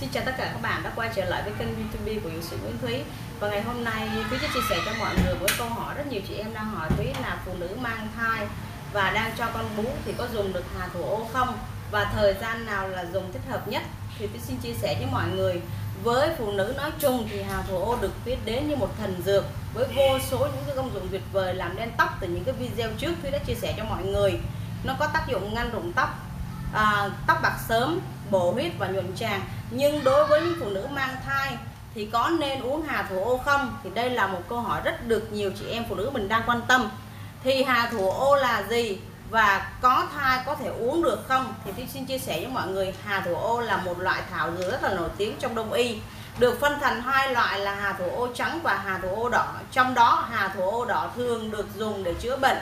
Xin chào tất cả các bạn đã quay trở lại với kênh YouTube của Dược sĩ Nguyễn Thúy. Và ngày hôm nay Thúy sẽ chia sẻ cho mọi người với câu hỏi rất nhiều chị em đang hỏi Thúy là phụ nữ mang thai và đang cho con bú thì có dùng được hà thủ ô không? Và thời gian nào là dùng thích hợp nhất? Thì Thúy xin chia sẻ với mọi người. Với phụ nữ nói chung thì hà thủ ô được biết đến như một thần dược Với vô số những cái công dụng tuyệt vời làm đen tóc từ những cái video trước Thúy đã chia sẻ cho mọi người. Nó có tác dụng ngăn rụng tóc à, tóc bạc sớm bổ huyết và nhuận tràng. Nhưng đối với những phụ nữ mang thai thì có nên uống hà thủ ô không? Thì đây là một câu hỏi rất được nhiều chị em phụ nữ mình đang quan tâm. Thì hà thủ ô là gì và có thai có thể uống được không? Thì tôi xin chia sẻ với mọi người, hà thủ ô là một loại thảo dược rất là nổi tiếng trong đông y. Được phân thành hai loại là hà thủ ô trắng và hà thủ ô đỏ. Trong đó, hà thủ ô đỏ thường được dùng để chữa bệnh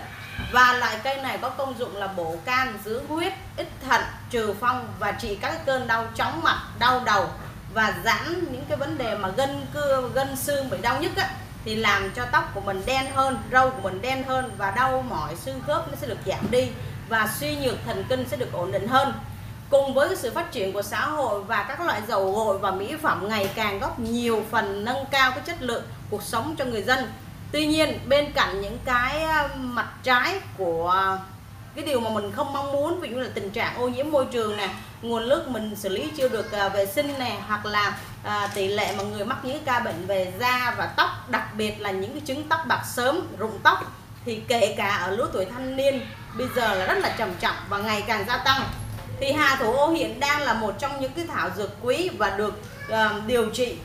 và loại cây này có công dụng là bổ can dưỡng huyết ích thận, trừ phong và trị các cơn đau chóng mặt, đau đầu và giãn những cái vấn đề mà gân cưa gân xương bị đau nhức á, thì làm cho tóc của mình đen hơn, râu của mình đen hơn và đau mỏi, xương khớp nó sẽ được giảm đi và suy nhược thần kinh sẽ được ổn định hơn. Cùng với sự phát triển của xã hội và các loại dầu gội và mỹ phẩm ngày càng góp nhiều phần nâng cao cái chất lượng cuộc sống cho người dân tuy nhiên bên cạnh những cái ờ, mặt trái của cái điều mà mình không mong muốn ví dụ như là tình trạng ô nhiễm môi trường nè nguồn nước mình xử lý chưa được ờ, vệ sinh nè hoặc là à, tỷ lệ mà người mắc những ca bệnh về da và tóc đặc biệt là những cái chứng tóc bạc sớm rụng tóc thì kể cả ở lứa tuổi thanh niên bây giờ là rất là trầm trọng và ngày càng gia tăng. Thì hà thủ ô hiện đang là một trong những cái thảo dược quý và được uh, điều trị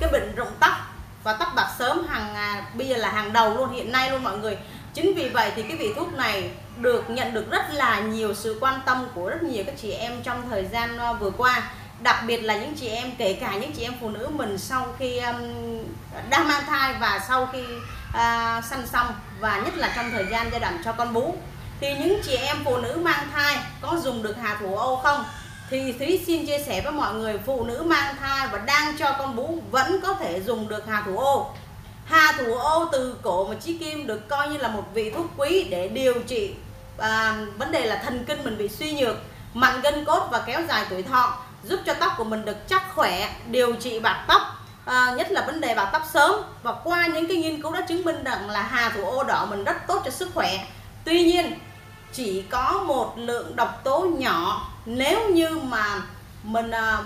cái bệnh rụng tóc và tóc bạc sớm hàng à, bây giờ là hàng đầu luôn hiện nay luôn mọi người. Chính vì vậy thì cái vị thuốc này được nhận được rất là nhiều sự quan tâm của rất nhiều các chị em trong thời gian à, vừa qua. Đặc biệt là những chị em kể cả những chị em phụ nữ mình sau khi um, đang mang thai và sau khi uh, sanh xong và nhất là trong thời gian giai đoạn cho con bú. Thì những chị em phụ nữ mang thai có dùng được hà thủ ô không? Thì Thúy xin chia sẻ với mọi người phụ nữ mang thai và đang cho con bú vẫn có thể dùng được hà thủ ô. Hà thủ ô từ cổ và chí kim được coi như là một vị thuốc quý để điều trị à, vấn đề là thần kinh mình bị suy nhược mạnh gân cốt và kéo dài tuổi thọ giúp cho tóc của mình được chắc khỏe điều trị bạc tóc à, nhất là vấn đề bạc tóc sớm. Và qua những cái nghiên cứu đã chứng minh rằng là hà thủ ô đỏ mình rất tốt cho sức khỏe. Tuy nhiên chỉ có một lượng độc tố nhỏ. Nếu như mà mình ờ,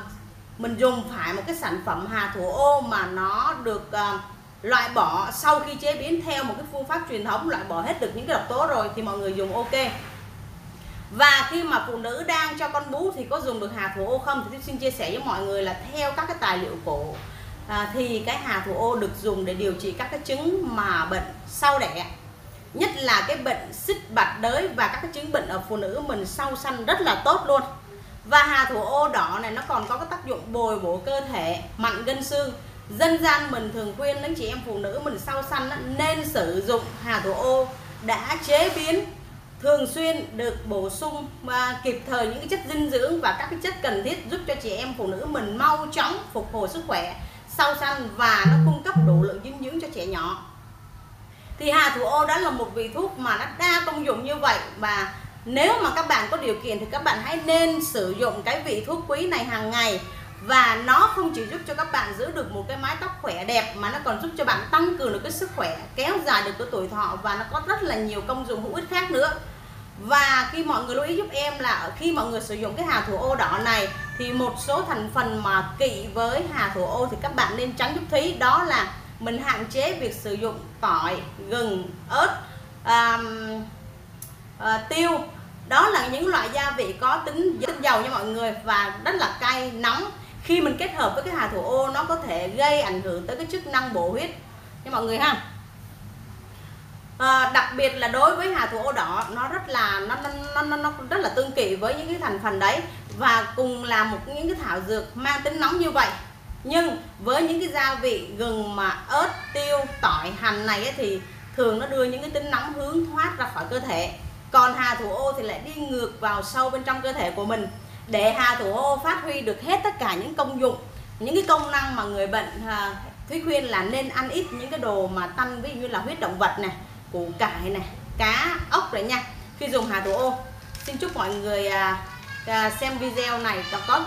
mình dùng phải một cái sản phẩm hà thủ ô mà nó được ờ, loại bỏ sau khi chế biến theo một cái phương pháp truyền thống loại bỏ hết được những cái độc tố rồi thì mọi người dùng ok. Và khi mà phụ nữ đang cho con bú thì có dùng được hà thủ ô không? Thì tôi xin chia sẻ với mọi người là theo các cái tài liệu cổ à, thì cái hà thủ ô được dùng để điều trị các cái chứng mà bệnh sau đẻ nhất là cái bệnh xích bạch đới và các cái chứng bệnh ở phụ nữ mình sau sanh rất là tốt luôn. Và hà thủ ô đỏ này, nó còn có cái tác dụng bồi bổ cơ thể, mạnh gân xương. Dân gian mình thường khuyên đến chị em phụ nữ mình sau sanh nên sử dụng hà thủ ô đã chế biến thường xuyên được bổ sung và kịp thời những cái chất dinh dưỡng và các cái chất cần thiết giúp cho chị em phụ nữ mình mau chóng phục hồi sức khỏe, sau sanh và nó cung cấp đủ lượng dinh dưỡng cho trẻ nhỏ thì hà thủ ô đó là một vị thuốc mà nó đa công dụng như vậy và nếu mà các bạn có điều kiện thì các bạn hãy nên sử dụng cái vị thuốc quý này hàng ngày. Và nó không chỉ giúp cho các bạn giữ được một cái mái tóc khỏe đẹp mà nó còn giúp cho bạn tăng cường được cái sức khỏe, kéo dài được cái tuổi thọ và nó có rất là nhiều công dụng hữu ích khác nữa. Và khi mọi người lưu ý giúp em là khi mọi người sử dụng cái hà thủ ô đỏ này thì một số thành phần mà kỵ với hà thủ ô thì các bạn nên tránh giúp thí, đó là mình hạn chế việc sử dụng tỏi gừng ớt um, uh, tiêu. Đó là những loại gia vị có tính tinh dầu nha mọi người và rất là cay nóng. Khi mình kết hợp với cái hà thủ ô nó có thể gây ảnh hưởng tới cái chức năng bổ huyết nha mọi người ha. À, đặc biệt là đối với hà thủ ô đỏ nó rất là nó, nó nó nó rất là tương kỵ với những cái thành phần đấy và cùng là một những cái thảo dược mang tính nóng như vậy nhưng với những cái gia vị gừng mà ớt tiêu tỏi hành này ấy, thì thường nó đưa những cái tính nóng hướng thoát ra khỏi cơ thể. Còn hà thủ ô thì lại đi ngược vào sâu bên trong cơ thể của mình. Để hà thủ ô phát huy được hết tất cả những công dụng những cái công năng mà người bệnh à, Thúy khuyên là nên ăn ít những cái đồ mà tăng ví dụ như là huyết động vật này củ cải này cá ốc đấy nha. Khi dùng hà thủ ô xin chúc mọi người à, à, xem video này có được